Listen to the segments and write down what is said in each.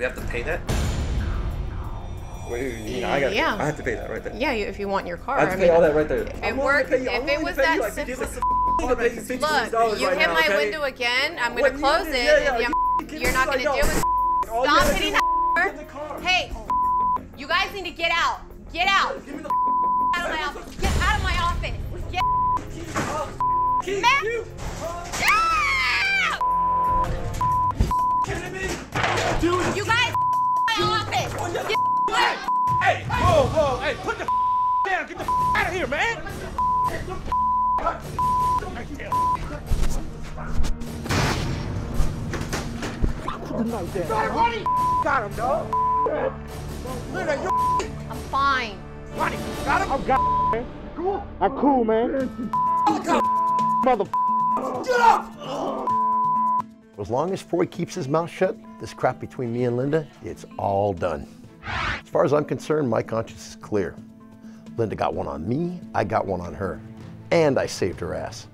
We have to pay that. Wait, you know, I got. Yeah. I have to pay that right there. Yeah, you, if you want your car. I have to I pay mean, all that right there. If I'm it willing to worked, pay you- I'm if it was that like simple. 50 I'm gonna pay you $56 Look, you right hit now, my okay? window again. I'm gonna What, close did- it. yeah, yeah, and you you're not gonna yo, deal with. all Stop hitting do that. is get in the car. Hey, you guys need to get out. Get out. Give me the Out of my office. Get out of my office. Get. key. Man. You Dude, You guys. My office. Get. Hey, whoa, whoa, hey, put the down, get the out of here, man. Got him, dog. Linda, you I'm fine. Ronnie, got him? I'm got man. Cool. I'm cool, man. Mother. Get up! As long as Froy keeps his mouth shut, this crap between me and Linda, it's all done. As far as I'm concerned, my conscience is clear. Linda got one on me, I got one on her. And I saved her ass.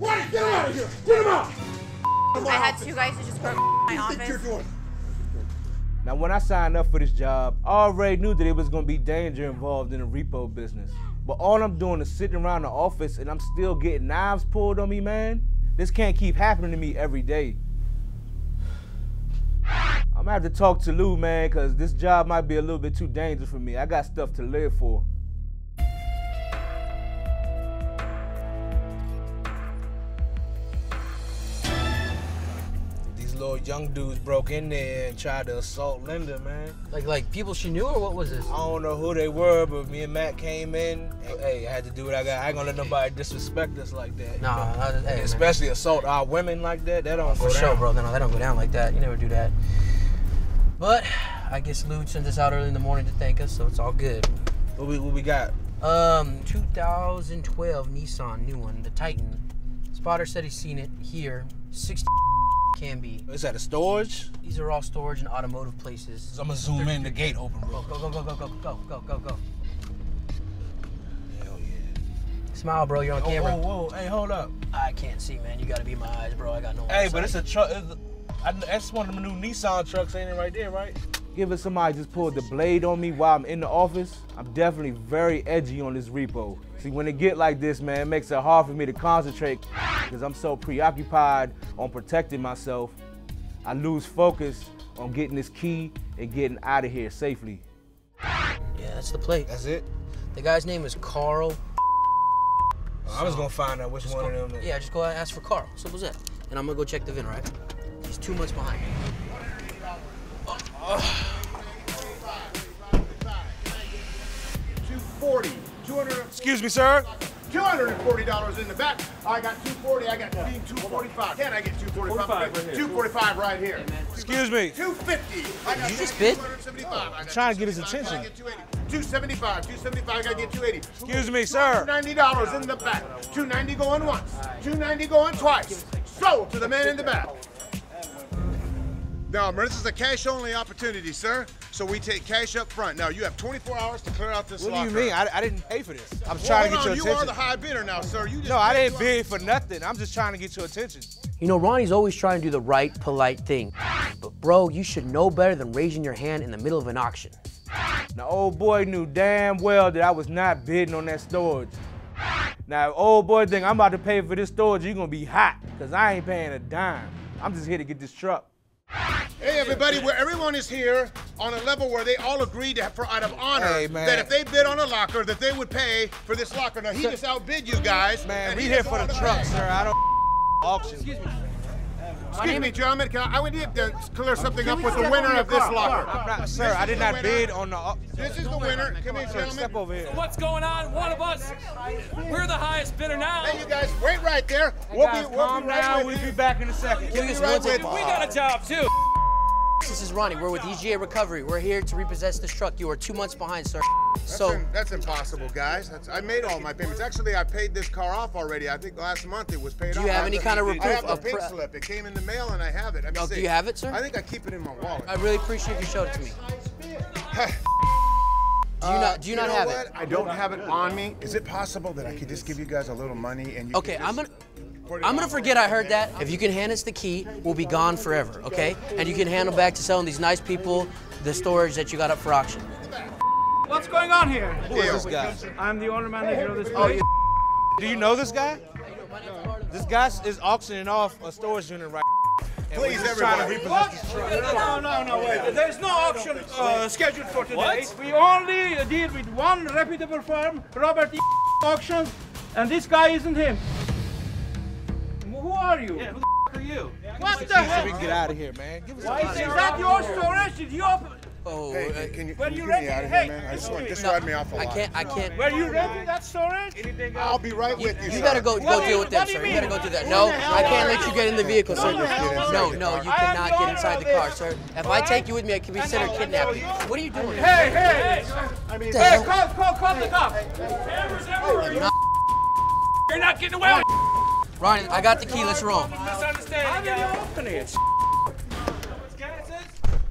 Ronnie, get him out of here! Get him out! I had two guys who just broke my office. Now, when I signed up for this job, I already knew that it was gonna be danger involved in the repo business. But all I'm doing is sitting around the office and I'm still getting knives pulled on me, man. This can't keep happening to me every day. I'm gonna have to talk to Lou, man, cause this job might be a little bit too dangerous for me. I got stuff to live for. These little young dudes broke in there and tried to assault Linda, man. Like like people she knew or what was this? I don't know who they were, but me and Matt came in. And, hey, I had to do what I got. I ain't gonna let nobody disrespect us like that. you Nah, know? I- hey, man. especially assault our women like that. That don't oh, go For sure, bro. No, they don't go down like that. You never do that. But I guess Lou sent us out early in the morning to thank us, so it's all good. What we what we got? Um, 2012 Nissan, new one, the Titan. Spotter said he's seen it here. 60 can be. Is that a storage? These are all storage and automotive places. So I'm gonna zoom in. The gate open, bro. Go, go, go, go, go, go, go, go, go. Hell yeah. Smile, bro. You're on Oh, camera. whoa, whoa, hey, hold up. I can't see, man. You gotta be my eyes, bro. I got no. Hey, but it's a truck. That's one of the new Nissan trucks, ain't it, right there, right? Given somebody just pulled the blade on me while I'm in the office, I'm definitely very edgy on this repo. See, when it get like this, man, it makes it hard for me to concentrate because I'm so preoccupied on protecting myself. I lose focus on getting this key and getting out of here safely. Yeah, that's the plate. That's it. The guy's name is Carl. Oh, I was gonna find out which one of them. Yeah, just go out and ask for Carl. Simple as that. And I'm gonna go check the VIN, right? just too much behind me. Uh, uh. 240, Excuse me, sir. $240 in the back. I got 240. I got yeah. 245. Can I get two forty-five? Two forty-five, right here. Excuse me. 250. I got Did you just bid? I'm trying to get his attention. 275, 275, I gotta get 280. Excuse me, sir. $290 in the back. 290 going once. 290 going twice. Sold to the man in the back. Now, this is a cash-only opportunity, sir. So we take cash up front. Now you have 24 hours to clear out this What do you mean? I, I didn't pay for this. I'm Well, trying to hold get on. your You are the high bidder now, sir. You just no, I didn't bid for nothing. I'm just trying to get your attention. You know, Ronnie's always trying to do the right, polite thing. But bro, you should know better than raising your hand in the middle of an auction. Now, old boy knew damn well that I was not bidding on that storage. Now, if old boy think I'm about to pay for this storage, you're gonna be hot, cause I ain't paying a dime. I'm just here to get this truck. Hey everybody, where everyone is here on a level where they all agreed to, for out of honor Hey, man. that if they bid on a locker, that they would pay for this locker. Now he just outbid you guys. Man, we he here for the want truck, pay. sir. I don't auction. Excuse me. Excuse me, gentlemen. Can I, I would need to clear something up with the winner of this locker. I'm not, sir, This I did not bid on the. au- This is the winner. Come here, gentlemen. step over here. What's going on? One of us. We're the highest bidder now. Hey, you guys, wait right there. We'll Guys, be, we'll calm be right down. We'll be back in a second. Give us right one second. with- We got a job too. This is Ronnie. We're with EGA Recovery. We're here to repossess this truck. You are two months behind, sir. That's, So, that's impossible, guys. That's, I made all my payments. Actually, I paid this car off already. I think last month it was paid Do off. Do you have any kind of proof? I have of pink slip. It came in the mail and I have it. Let me Oh, do you have it, sir? I think I keep it in my wallet. I really appreciate you showed it to me. Do you not? Do you, uh, not know have what? it? I don't have it on me. Is it possible that I could just give you guys a little money and you Okay, could I'm gonna. I'm gonna forget I heard that. If you can hand us the key, we'll be gone forever, okay? And you can hand them back to selling these nice people the storage that you got up for auction. What's going on here? Who is this guy? I'm the owner manager of this place. Oh, place. Do you know this guy? This guy is auctioning off a storage unit right and we're Please, just trying to everybody. repossess. No, no, no, wait. There's no auction uh, scheduled for today. What? We only deal with one reputable firm, Robert E. Auctions, and this guy isn't him. Who are you? Who the are you? What the So we hell? get out of here, man. Give us Why a is that your storage? Did you open? Oh, Hey, uh, can, can you, Were can you you get me ready? out of Hey, here, man? I listen swear, to this me. drives me off a I lot. I can't, I can't. Were you renting that storage? I'll be right with you, You sir. gotta go, go deal with them, what you sir. You gotta go do that. No, I can't let you get in the vehicle, sir. No, no, No, no, you cannot get inside the car, sir. If I take you with me, I could be considered kidnapping. What are you doing? Hey, hey! I mean, Hey, call, call, call the cops. You're not getting away with Ronnie, I got the key. Let's roll. Misunderstanding, How did you guys. open it?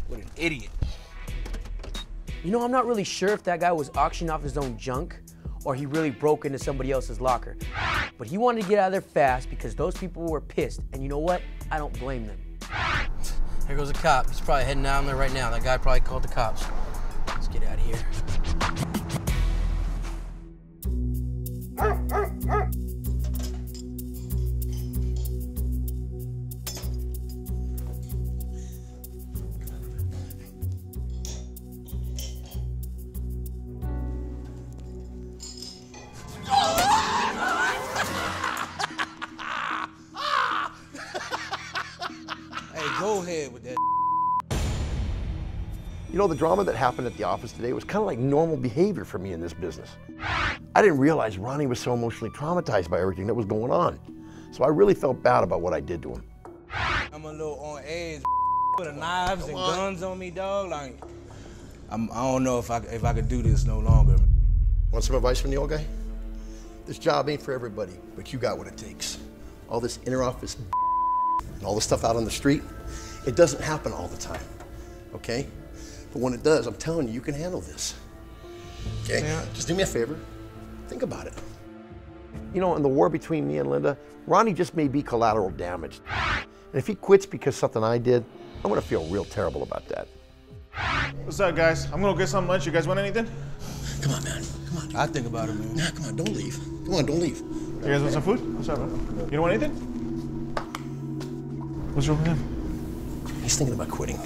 What an idiot. You know, I'm not really sure if that guy was auctioning off his own junk or he really broke into somebody else's locker. But he wanted to get out of there fast because those people were pissed. And you know what? I don't blame them. Here goes a cop. He's probably heading down there right now. That guy probably called the cops. Let's get out of here. You know, the drama that happened at the office today was kind of like normal behavior for me in this business. I didn't realize Ronnie was so emotionally traumatized by everything that was going on. So I really felt bad about what I did to him. I'm a little on edge. Put knives and guns on me, dog. Like, I'm, I don't know if I if I could do this no longer. Want some advice from the old guy? This job ain't for everybody, but you got what it takes. All this inner office and all the stuff out on the street, it doesn't happen all the time, okay? But when it does, I'm telling you, you can handle this. Okay? Just do me a favor. Think about it. You know, in the war between me and Linda, Ronnie just may be collateral damage. And if he quits because something I did, I'm gonna feel real terrible about that. What's up, guys? I'm gonna get some lunch. You guys want anything? Come on, man. Come on. I think about it, man. Nah, come on, don't leave. Come on, don't leave. You guys want some food? What's up, man? You don't want anything? What's wrong with him? He's thinking about quitting.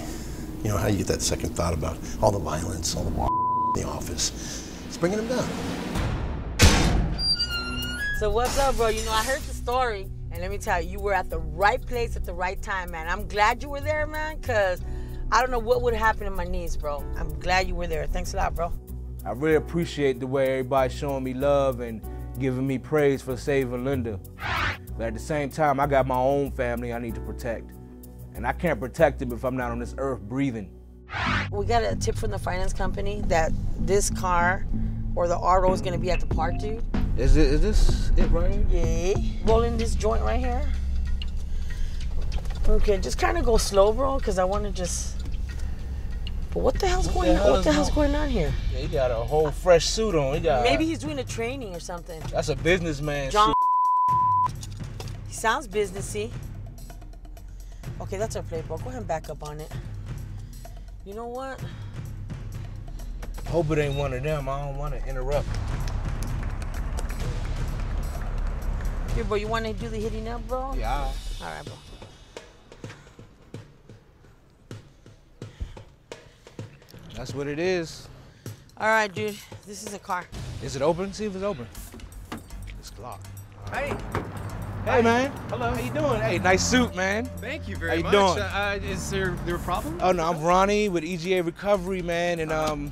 You know how you get that second thought about all the violence, all the in the office. It's bringing him down. So what's up, bro? You know, I heard the story, and let me tell you, you were at the right place at the right time, man. I'm glad you were there, man, because I don't know what would happen to my knees, bro. I'm glad you were there. Thanks a lot, bro. I really appreciate the way everybody's showing me love and giving me praise for saving Linda. But at the same time, I got my own family I need to protect. And I can't protect him if I'm not on this earth breathing. We got a tip from the finance company that this car or the RO is gonna be at the park, dude. Is it is this it right here? Yeah. Rolling this joint right here. Okay, just kind of go slow, bro, because I want to just. But what the hell's What going the on? hell What is the hell's going- going on here? Yeah, he got a whole fresh suit on. He got Maybe he's doing a training or something. that's a businessman John. suit. He sounds businessy. Okay, that's our playbook. Go ahead and back up on it. You know what? Hope it ain't one of them. I don't want to interrupt. Here, bro, you want to do the hitting up, bro? Yeah. All right, bro. That's what it is. All right, dude. This is a car. Is it open? See if it's open. It's locked. Hey, Hey man. Hello. How you doing? Hey, nice suit, man. thank you very How you much. doing? Uh, is there there a problem? Oh no, I'm Ronnie with EGA Recovery, man, and um,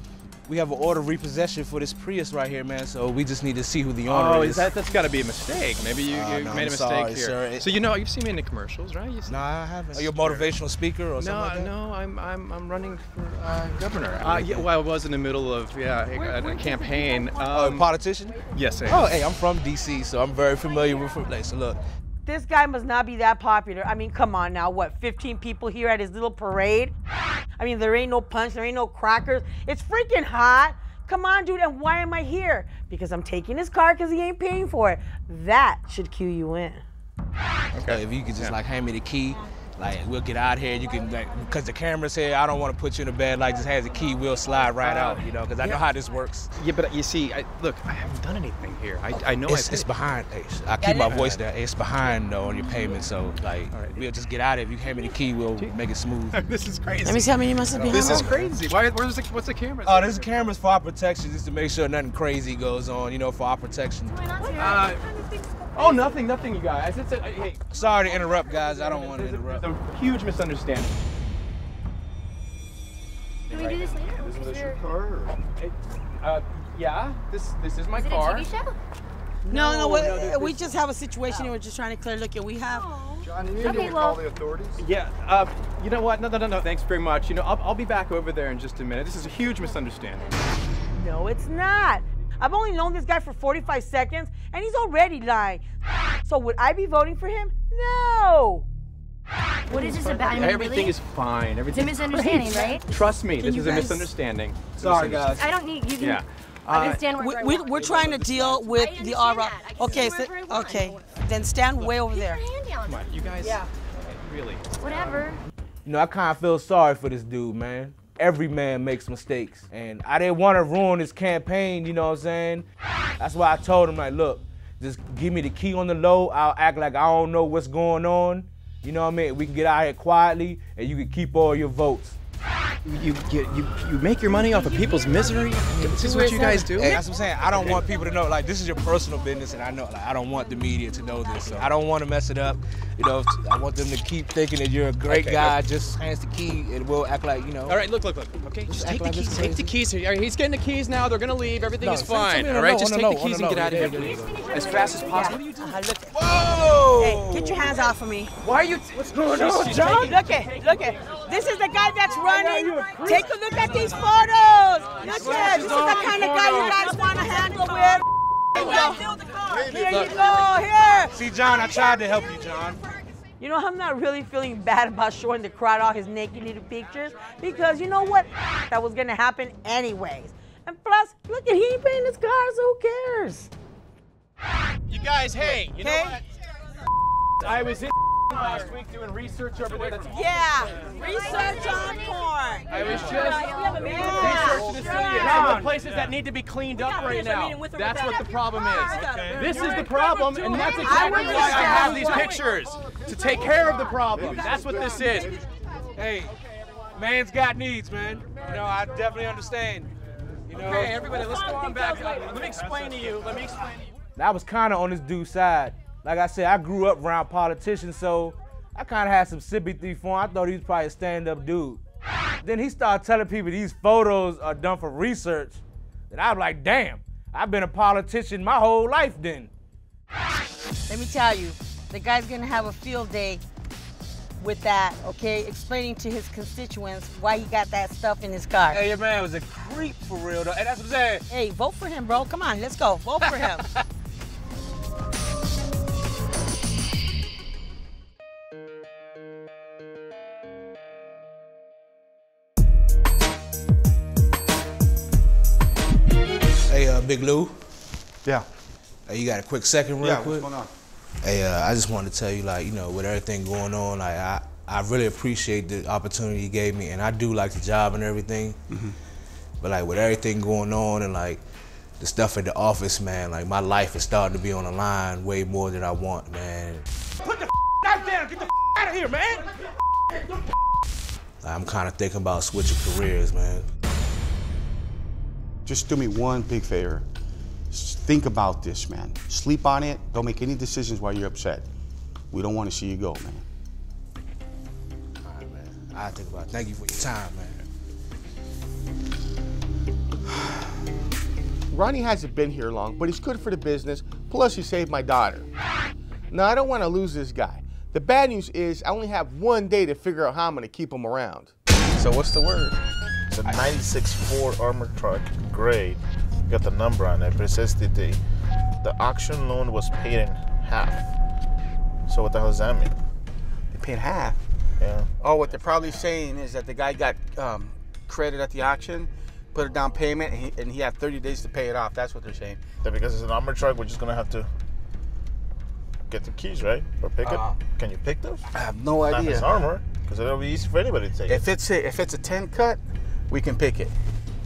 we have an order of repossession for this Prius right here, man. So we just need to see who the owner Oh, is. is that that's got to be a mistake? Maybe you, Uh, you no, made I'm a mistake sorry, here. sir. It- So you know you've seen me in the commercials, right? You've seen- No, I haven't. Are you a motivational speaker or something no, like no, I'm I'm I'm running for uh, governor. Uh, yeah, well, I was in the middle of yeah a, a campaign. Oh, a Um, politician? yes, I Oh, hey, I'm from DC, so I'm very familiar with the place. So look, This guy must not be that popular. I mean, come on now. What, 15 people here at his little parade? I mean, there ain't no punch, there ain't no crackers. It's freaking hot. Come on, dude. And why am I here? Because I'm taking his car because he ain't paying for it. That should cue you in. Okay. if you could just like hand me the key, like we'll get out here. You can like because the camera's here. I don't want to put you in a bed. Like just has the key. We'll slide right out. You know, because I know how this works. Yeah, but you see, I, look, I haven't done anything here. I, I know It's, I it's behind. I keep my voice down. It's behind though on your payment. So like we'll just get out. Of. If you hand me the key, we'll make it smooth. this is crazy. Let me see how many months it's been. This is crazy. Why? Where's the what's the camera? Oh, this camera's for our protection, just to make sure nothing crazy goes on. You know, for our protection. Uh, oh, nothing, nothing, you guys. It's a, hey, Sorry to interrupt, guys. I don't want to interrupt. a huge misunderstanding. Can we do this later? This was Is your car? Or, uh, yeah. This this is my Is it a car. TV show? No, no, No, we, no, we just have a situation and we're just trying to clear. Look, we have. John, you need to Okay, call the authorities? Yeah. Uh, you know what? No, no, no, no. Thanks very much. You know, I'll, I'll be back over there in just a minute. This is a huge misunderstanding. No, it's not. I've only known this guy for 45 seconds and he's already lying. So would I be voting for him? No. What is this about? I mean, Everything really? is fine. Everything. misunderstanding, right? Trust me. Can this you is a misunderstanding. Sorry, guys. I don't need you. Can, Yeah. I Uh, can stand We, I we, want. we're trying to deal with I the aura. that. I can Okay, so, I want. okay. Then stand way over Keep there. your hand down. Come on, you guys. Yeah. Really. Whatever. You know, I kind of feel sorry for this dude, man. Every man makes mistakes. And I didn't want to ruin his campaign, you know what I'm saying? That's why I told him, like, look, just give me the key on the low. I'll act like I don't know what's going on. You know what I mean? We can get out here quietly and you can keep all your votes. You you you, you make your money off of people's misery. This is what you guys do. Hey, that's what I'm saying. I don't want people to know, like, this is your personal business, and I know, like, I don't want the media to know this. So I don't want to mess it up. You know, I want them to keep thinking that you're a great Okay, guy. okay. Just hands the key, and we'll act like, you know. All right, look, look, look. Okay, just act take the like keys. Take the keys. Here. He's getting the keys now. They're gonna leave. Everything No, is send- send fine. me on All the right, low, just on take the the low, keys on and the get out of here Yeah, yeah, as fast as possible. What are you doing? Uh, look, Whoa! hey, get your hands off of me. Why are you? What's going on, John? Look at, look at. This is the guy that's running. Take a look at these photos. Look at, this is the kind of guy you guys want to handle with. Here you go, here. See, John, I tried to help you, John. You know, I'm not really feeling bad about showing the crowd all his naked little pictures because you know what? That was gonna happen anyways. And plus, look at he ain't paying his cars, who cares? You guys, hey, you Okay. know what? I was in last week doing research over there. That's Yeah, research on porn. I was just Yeah. researching the city and some of the places that need to be cleaned up right now. That's what the problem is. This is the problem, and that's exactly why I have these pictures to take care of the problem. That's what this is. Hey, man's got needs, man. You know, I definitely understand. You know, Okay, everybody, let's go on back. Let me explain to you. Let me explain to you. I was kind of on this dude's side. Like I said, I grew up around politicians, so I kind of had some sympathy for him. I thought he was probably a stand-up dude. Then he started telling people these photos are done for research. And I was like, damn, I've been a politician my whole life then. Let me tell you, the guy's gonna have a field day with that, okay? Explaining to his constituents why he got that stuff in his car. Hey, your man was a creep for real, though. And that's what I'm saying. Hey, vote for him, bro. Come on, let's go. Vote for him. Lou. Yeah. Hey, you got a quick second, real Yeah, quick? what's going on? Hey, uh, I just wanted to tell you, like, you know, with everything going on, like, I, I really appreciate the opportunity you gave me, and I do like the job and everything. Mm-hmm. But like, with everything going on and like the stuff at the office, man, like my life is starting to be on the line way more than I want, man. Put the knife down. Get the out of here, man. I'm kind of thinking about switching careers, man. Just do me one big favor. S- Think about this, man. Sleep on it. Don't make any decisions while you're upset. We don't want to see you go, man. All right, man. I think about. It. Thank you for your time, man. Ronnie hasn't been here long, but he's good for the business. Plus, he saved my daughter. Now, I don't want to lose this guy. The bad news is I only have one day to figure out how I'm going to keep him around. So what's the word? It's a 96 Ford armored truck, gray. Got the number on it, but it says that the the auction loan was paid in half. So what the hell does that mean? They paid half. Yeah. Oh, what they're probably saying is that the guy got um, credit at the auction, put a down payment, and he, and he had 30 days to pay it off. That's what they're saying. That because it's an armored truck, we're just gonna have to get the keys, right? Or pick Uh, it. Can you pick those? I have no Not idea. his armor, because it'll be easy for anybody to take. If it's a, if it's a 10 cut, we can pick it.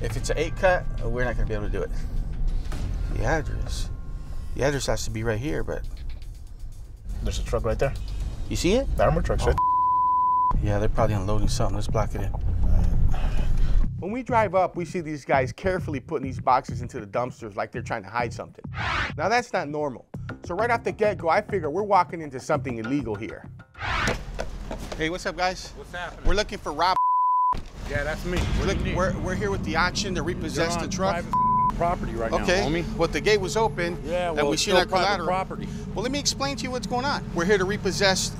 If it's an 8 cut, we're not gonna be able to do it. The address. The address has to be right here, but There's a truck right there. you see it? The armor truck's right. Yeah, they're probably unloading something. Let's block it in. When we drive up, we see these guys carefully putting these boxes into the dumpsters like they're trying to hide something. Now that's not normal. So right off the get-go, I figure we're walking into something illegal here. Hey, what's up, guys? What's happening? We're looking for Rob. Yeah, that's me. We're, we're, we're here with the auction to repossess the truck. property right okay. now, homie. But the gate was open. Yeah, and we see still that collateral. property. Well, let me explain to you what's going on. We're here to repossess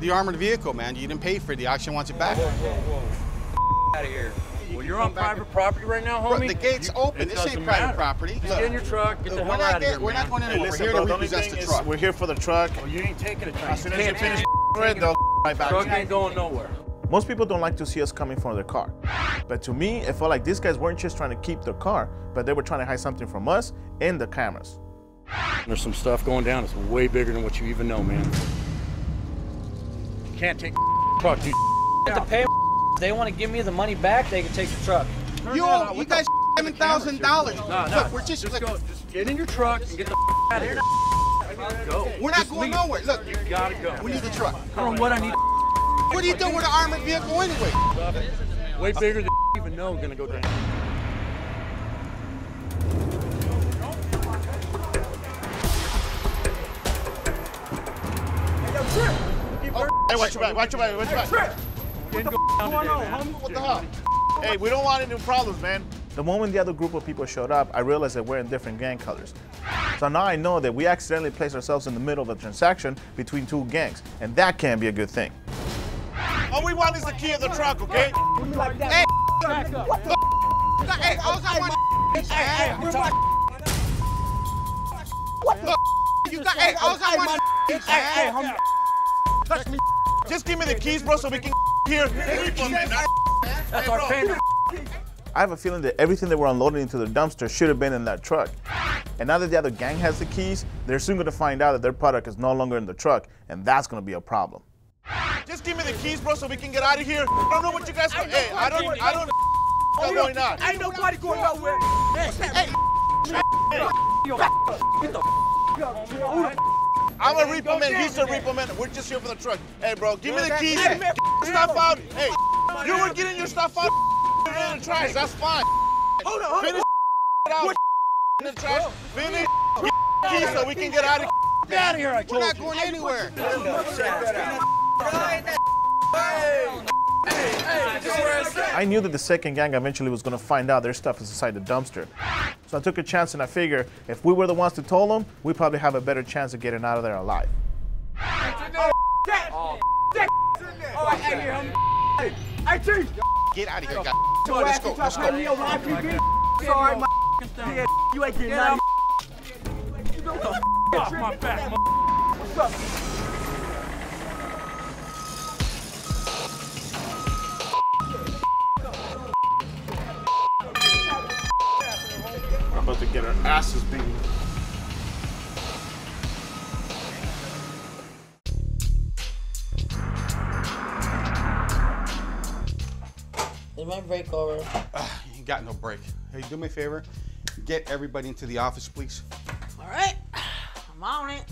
the armored vehicle, man. You didn't pay for it. The auction wants it back. Out of here. Well, you're on private property right now, Bro, homie. the gate's open. This ain't private matter. property. Just Look, get in your truck. Get the we're hell not out of get- here, We're man. not going Hey, anywhere. listen, we're here the to repossess thing the truck. we're here for the truck. Oh, you ain't taking a truck. As soon as you Can't finish take it. it, they'll right back. Truck ain't going nowhere. Most people don't like to see us coming from their car. But to me, it felt like these guys weren't just trying to keep their car, but they were trying to hide something from us and the cameras. There's some stuff going down. It's way bigger than what you even know, man. You can't take truck, dude. to pay they want to give me the money back, they can take the truck. You owe, you guys seven thousand dollars. No, no. Look, we're just, Just look, go. Just get in your truck and get the out of here. Go. we're not Just going leave. nowhere. Look, You gotta go. we need the truck. I don't know what I need. What are you doing with an armored vehicle anyway? Way bigger than you even know gonna go down. Hey, oh, watch your back, watch your back, watch your back. What the hell? Hey, we don't want any problems, man. The moment the other group of people showed up, I realized that we're in different gang colors. So now I know that we accidentally placed ourselves in the middle of a transaction between two gangs, and that can't be a good thing. All we want is the key of the truck, okay? Hey, hey, all I want is hey, What the oh, you got? Hey, all I want is hey, hey. Touch me. Just give me the keys, bro, so we can hear. That's our payment. I have a feeling that everything that we're unloading into the dumpster should have been in that truck. And now that the other gang has the keys, they're soon going to find out that their product is no longer in the truck, and that's going to be a problem. Just give me the keys, bro, so we can get out of here. I don't know what you guys. Hey, I don't. I don't. What's going on? Ain't nobody going nowhere. Hey, I'm a repo man. He's a repo man. We're just here for the truck. Hey, bro, give me the keys. Get stuff out. Hey, you were getting your stuff out in the trash. That's fine. Hold on, hold Finish it out in the trash. Finish keys so we can get out of Get out of here, I We're not going anywhere. I knew that the second gang eventually was going to find out their stuff is inside the dumpster. So I took a chance and I figure if we were the ones to told them, we probably have a better chance of getting out of there alive. Get out of here, guys. Let's go. Let's go. Sorry, my yeah, you ain't getting out of Off my back, What's up? Our asses beaten. Is my break over? Ah, you got no break. Hey, do me a favor. Get everybody into the office, please. All right, I'm on it.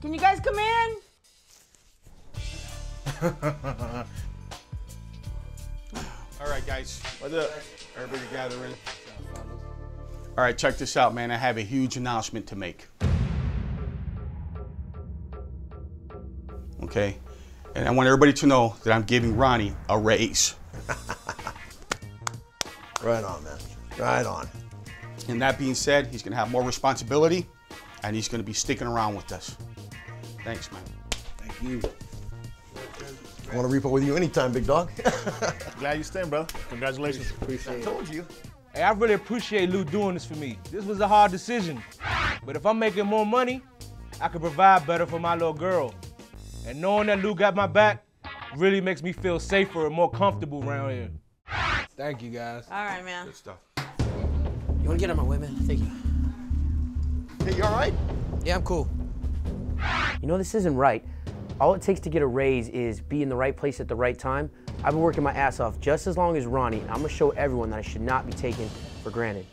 Can you guys come in? All right, guys. What's up? Everybody gathering. All right, check this out, man. I have a huge announcement to make. Okay? And I want everybody to know that I'm giving Ronnie a raise. Right on, man. Right on. And that being said, he's gonna have more responsibility and he's gonna be sticking around with us. Thanks, man. Thank you. I want to repo with you anytime, big dog. Glad you staying, bro. Congratulations. Appreciate it. told you. Hey, I really appreciate Lou doing this for me. This was a hard decision. But if I'm making more money, I can provide better for my little girl. And knowing that Lou got my back really makes me feel safer and more comfortable around here. Thank you, guys. All right, man. Good stuff. You want to get on my way, man? Thank you. Hey, you all right? Yeah, I'm cool. You know, this isn't right. All it takes to get a raise is be in the right place at the right time. I've been working my ass off just as long as Ronnie, and I'm gonna show everyone that I should not be taken for granted.